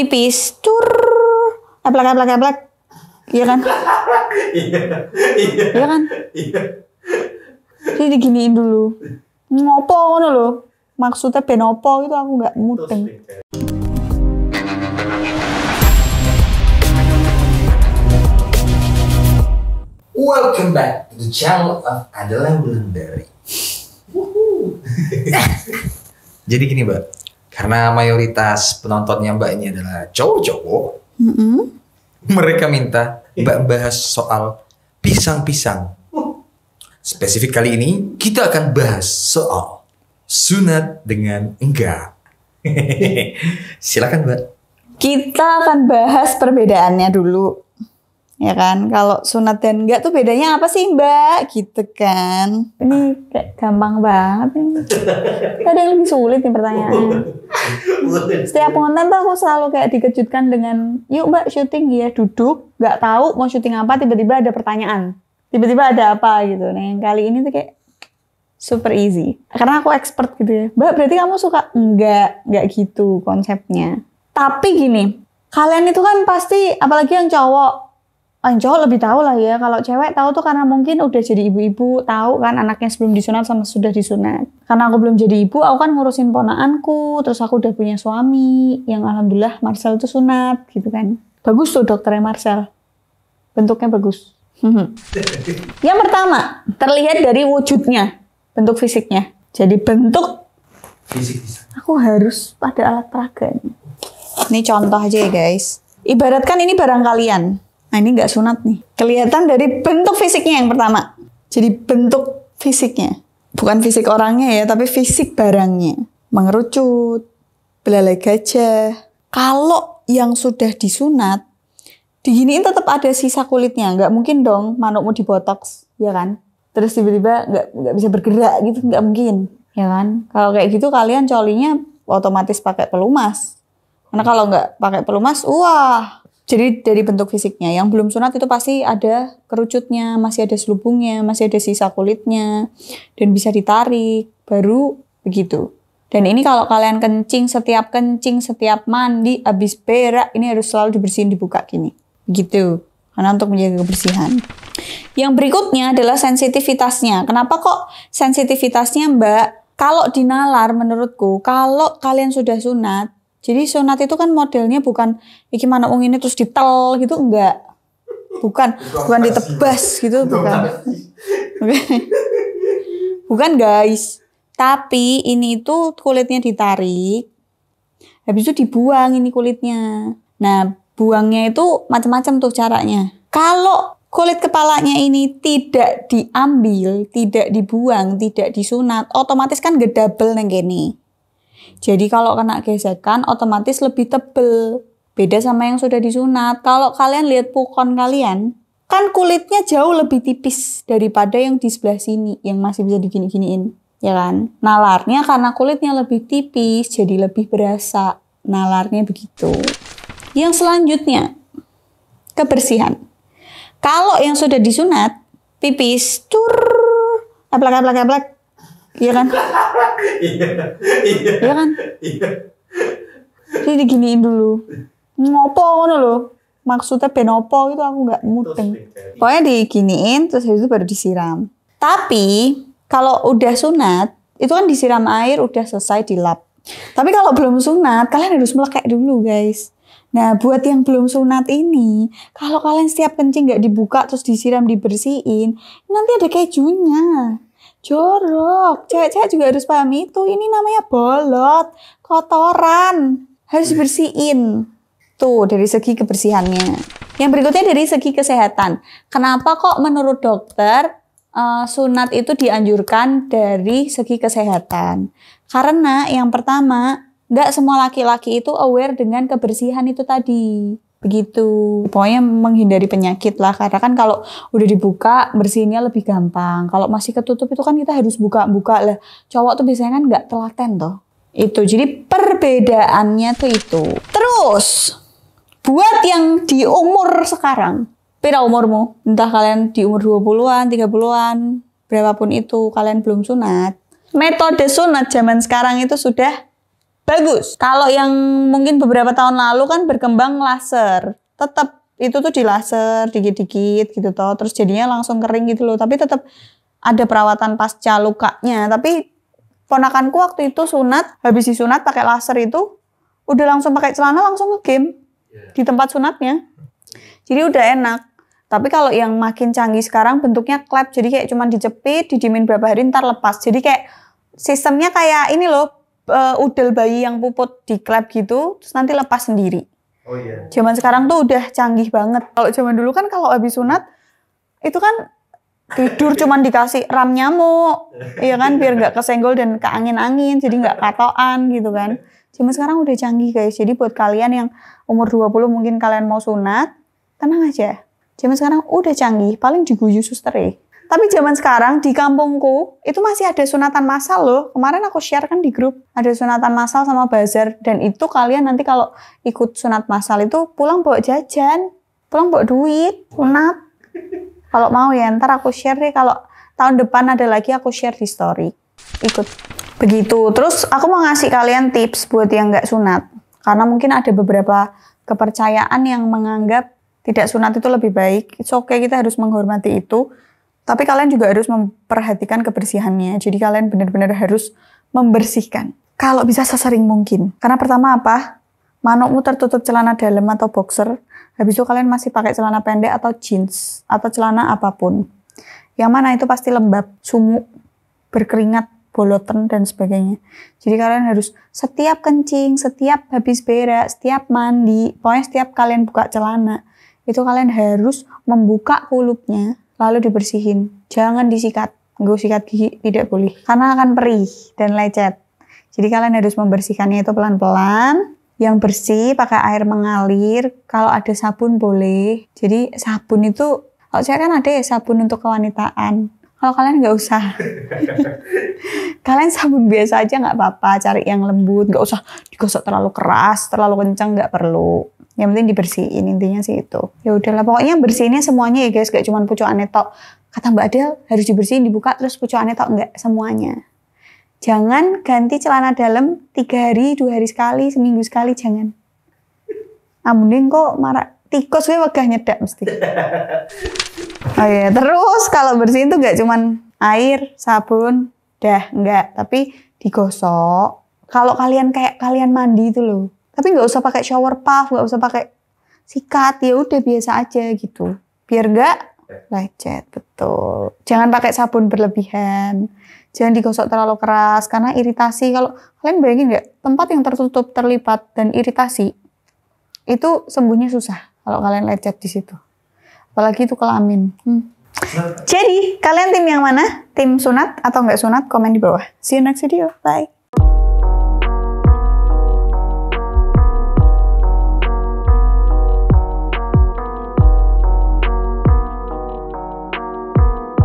pipis, cur, eplek eplek eplek. Iya kan? Iya. Iya. Iya kan? Iya. Jadi diginiin dulu. Ngopo ngono lho. Maksudnya ben opo itu aku nggak mudeng. Welcome back to the channel of Adalah Wulandari. Jadi gini mbak, karena mayoritas penontonnya mbak ini adalah cowok-cowok, Mm-mm. mereka minta mbak bahas soal pisang-pisang. Spesifik kali ini kita akan bahas soal sunat dengan enggak. Silakan mbak. Kita akan bahas perbedaannya dulu. Ya kan? Kalau sunat dan enggak tuh bedanya apa sih, Mbak? Gitu kan. Ini kayak gampang banget nih. Ada yang lebih sulit nih pertanyaannya. Setiap konten tuh aku selalu kayak dikejutkan dengan, yuk Mbak syuting ya duduk, nggak tahu mau syuting apa, tiba-tiba ada pertanyaan. Tiba-tiba ada apa gitu. Nah yang kali ini tuh kayak super easy. Karena aku expert gitu ya. Mbak berarti kamu suka? Enggak, enggak gitu konsepnya. Tapi gini, kalian itu kan pasti, apalagi yang cowok, yang cowok lebih tahu lah ya. Kalau cewek tahu tuh karena mungkin udah jadi ibu-ibu, tahu kan anaknya sebelum disunat sama sudah disunat. Karena aku belum jadi ibu, aku kan ngurusin ponaanku, terus aku udah punya suami, yang alhamdulillah Marcel tuh sunat gitu kan. Bagus tuh dokternya Marcel. Bentuknya bagus. yang pertama, terlihat dari wujudnya, bentuk fisiknya. Jadi bentuk Fisik bisa. aku harus pada alat peraga. Ini contoh aja ya guys. Ibaratkan ini barang kalian. Nah ini nggak sunat nih. Kelihatan dari bentuk fisiknya yang pertama. Jadi bentuk fisiknya. Bukan fisik orangnya ya, tapi fisik barangnya. Mengerucut, belalai gajah. Kalau yang sudah disunat, diginiin tetap ada sisa kulitnya. Nggak mungkin dong manukmu dibotox, ya kan? Terus tiba-tiba nggak nggak bisa bergerak gitu, nggak mungkin, ya kan? Kalau kayak gitu kalian colinya otomatis pakai pelumas. Karena kalau nggak pakai pelumas, wah. Jadi dari bentuk fisiknya, yang belum sunat itu pasti ada kerucutnya, masih ada selubungnya, masih ada sisa kulitnya, dan bisa ditarik, baru begitu. Dan ini kalau kalian kencing, setiap kencing, setiap mandi, habis berak, ini harus selalu dibersihin, dibuka gini. Gitu. Karena untuk menjaga kebersihan. Yang berikutnya adalah sensitivitasnya. Kenapa kok sensitivitasnya mbak? Kalau dinalar menurutku, kalau kalian sudah sunat, jadi sunat itu kan modelnya bukan iki mana wong ini terus ditel gitu enggak. Bukan, bukan ditebas gitu, bukan. Bukan guys. Tapi ini tuh kulitnya ditarik. Habis itu dibuang ini kulitnya. Nah, buangnya itu macam-macam tuh caranya. Kalau kulit kepalanya ini tidak diambil, tidak dibuang, tidak disunat, otomatis kan gedabel neng gini. Jadi kalau kena gesekan otomatis lebih tebel. Beda sama yang sudah disunat. Kalau kalian lihat pukon kalian, kan kulitnya jauh lebih tipis daripada yang di sebelah sini yang masih bisa digini-giniin. Ya kan? Nalarnya karena kulitnya lebih tipis jadi lebih berasa. Nalarnya begitu. Yang selanjutnya, kebersihan. Kalau yang sudah disunat, pipis, cur, eplek, eplek, eplek. Iya kan? Iya. Iya. Iya kan? Iya. Jadi diginiin dulu. Ngopo ngono lho. Maksudnya ben opo itu aku nggak mudeng. Pokoknya diginiin terus habis itu baru disiram. Tapi kalau udah sunat, itu kan disiram air udah selesai dilap. Tapi kalau belum sunat, kalian harus melekek dulu guys. Nah, buat yang belum sunat ini, kalau kalian setiap kencing nggak dibuka terus disiram dibersihin, nanti ada kejunya. Jorok. Cewek-cewek juga harus paham itu. Ini namanya bolot, kotoran. Harus dibersihin. Tuh, dari segi kebersihannya. Yang berikutnya dari segi kesehatan. Kenapa kok menurut dokter eh, sunat itu dianjurkan dari segi kesehatan? Karena yang pertama, nggak semua laki-laki itu aware dengan kebersihan itu tadi. Begitu. Pokoknya menghindari penyakit lah. Karena kan kalau udah dibuka, bersihinnya lebih gampang. Kalau masih ketutup itu kan kita harus buka-buka lah. Cowok tuh biasanya kan nggak telaten toh. Itu. Jadi perbedaannya tuh itu. Terus, buat yang di umur sekarang, Pira umurmu? Entah kalian di umur 20-an, 30-an, berapapun itu, kalian belum sunat. Metode sunat zaman sekarang itu sudah bagus. Kalau yang mungkin beberapa tahun lalu kan berkembang laser, tetap itu tuh di laser dikit-dikit gitu toh, terus jadinya langsung kering gitu loh. Tapi tetap ada perawatan pasca lukanya. Tapi ponakanku waktu itu sunat, habis disunat pakai laser itu udah langsung pakai celana langsung ngegame di tempat sunatnya. Jadi udah enak. Tapi kalau yang makin canggih sekarang bentuknya klep, jadi kayak cuman dijepit, didimin berapa hari ntar lepas. Jadi kayak sistemnya kayak ini loh, uh, udel bayi yang puput di klep gitu, terus nanti lepas sendiri. Oh iya. Zaman sekarang tuh udah canggih banget. Kalau zaman dulu kan kalau habis sunat itu kan tidur cuman dikasih ram nyamuk, iya kan biar nggak kesenggol dan ke angin-angin, jadi nggak katoan gitu kan. Zaman sekarang udah canggih guys. Jadi buat kalian yang umur 20 mungkin kalian mau sunat, tenang aja Zaman sekarang udah canggih, paling diguyu suster ya. Tapi zaman sekarang di kampungku itu masih ada sunatan massal loh. Kemarin aku share kan di grup ada sunatan massal sama bazar dan itu kalian nanti kalau ikut sunat massal itu pulang bawa jajan, pulang bawa duit, sunat. Kalau mau ya ntar aku share deh kalau tahun depan ada lagi aku share di story. Ikut. Begitu. Terus aku mau ngasih kalian tips buat yang nggak sunat. Karena mungkin ada beberapa kepercayaan yang menganggap tidak sunat itu lebih baik. It's okay kita harus menghormati itu. Tapi kalian juga harus memperhatikan kebersihannya. Jadi kalian benar-benar harus membersihkan. Kalau bisa sesering mungkin. Karena pertama apa? Manukmu tertutup celana dalam atau boxer. Habis itu kalian masih pakai celana pendek atau jeans. Atau celana apa pun. Yang mana itu pasti lembab, sumuk, berkeringat, boloten, dan sebagainya. Jadi kalian harus setiap kencing, setiap habis berak, setiap mandi, pokoknya setiap kalian buka celana, itu kalian harus membuka kulupnya lalu dibersihin. Jangan disikat. Nggak sikat gigi tidak boleh. Karena akan perih dan lecet. Jadi kalian harus membersihkannya itu pelan-pelan. Yang bersih pakai air mengalir. Kalau ada sabun boleh. Jadi sabun itu, kalau saya kan ada ya sabun untuk kewanitaan. Kalau kalian nggak usah, kalian sabun biasa aja nggak apa-apa. Cari yang lembut, nggak usah digosok terlalu keras, terlalu kencang nggak perlu. Yang penting dibersihin intinya sih itu. Ya udahlah pokoknya bersihinnya semuanya ya guys. Gak cuma pucukannya tok. Kata Mbak Adel harus dibersihin dibuka terus pucukannya tok enggak semuanya. Jangan ganti celana dalam tiga hari dua hari sekali seminggu sekali jangan. Amunin kok marah. Tikus gue wegah nyedak mesti oh iya terus kalau bersihin tuh gak cuman air sabun dah enggak tapi digosok kalau kalian kayak kalian mandi itu loh tapi nggak usah pakai shower puff, nggak usah pakai sikat, ya udah biasa aja gitu. Biar nggak lecet, betul. Jangan pakai sabun berlebihan. Jangan digosok terlalu keras karena iritasi. Kalau kalian bayangin nggak tempat yang tertutup, terlipat dan iritasi itu sembuhnya susah kalau kalian lecet di situ. Apalagi itu kelamin. Hmm. Jadi kalian tim yang mana? Tim sunat atau nggak sunat? Komen di bawah. See you next video. Bye.